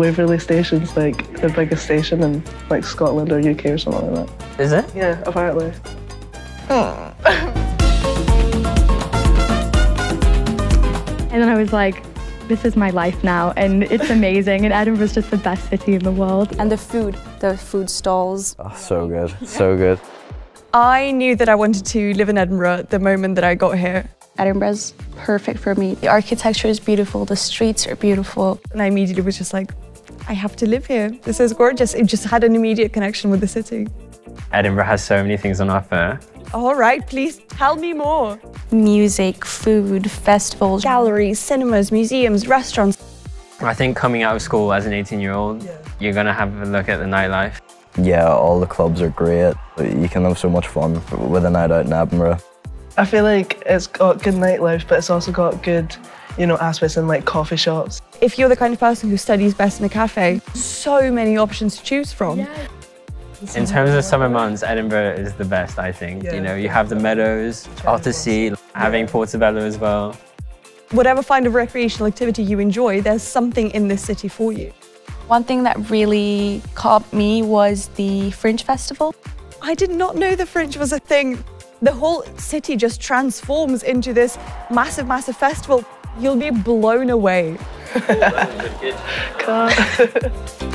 Waverley Station's like the biggest station in like Scotland or UK or something like that. Is it? Yeah, apparently. Hmm. And then I was like, this is my life now, and it's amazing. And Edinburgh's just the best city in the world. And the food, the food stalls. Oh, so good, so good. I knew that I wanted to live in Edinburgh the moment that I got here. Edinburgh's perfect for me. The architecture is beautiful, the streets are beautiful. And I immediately was just like, I have to live here. This is gorgeous. It just had an immediate connection with the city. Edinburgh has so many things on offer. All right, please tell me more. Music, food, festivals, Galleries, cinemas, museums, restaurants. I think coming out of school as an 18 year old, you're going to have a look at the nightlife. Yeah, all the clubs are great. You can have so much fun with a night out in Edinburgh. I feel like it's got good nightlife, but it's also got good, you know, aspects in like coffee shops. If you're the kind of person who studies best in a cafe, so many options to choose from. Yeah. In terms of summer months, Edinburgh is the best, I think. Yeah. You know, you have the meadows, Arthur's Seat, having Portobello as well. Whatever kind of recreational activity you enjoy, there's something in this city for you. One thing that really caught me was the Fringe Festival. I did not know the Fringe was a thing. The whole city just transforms into this massive, massive festival. You'll be blown away.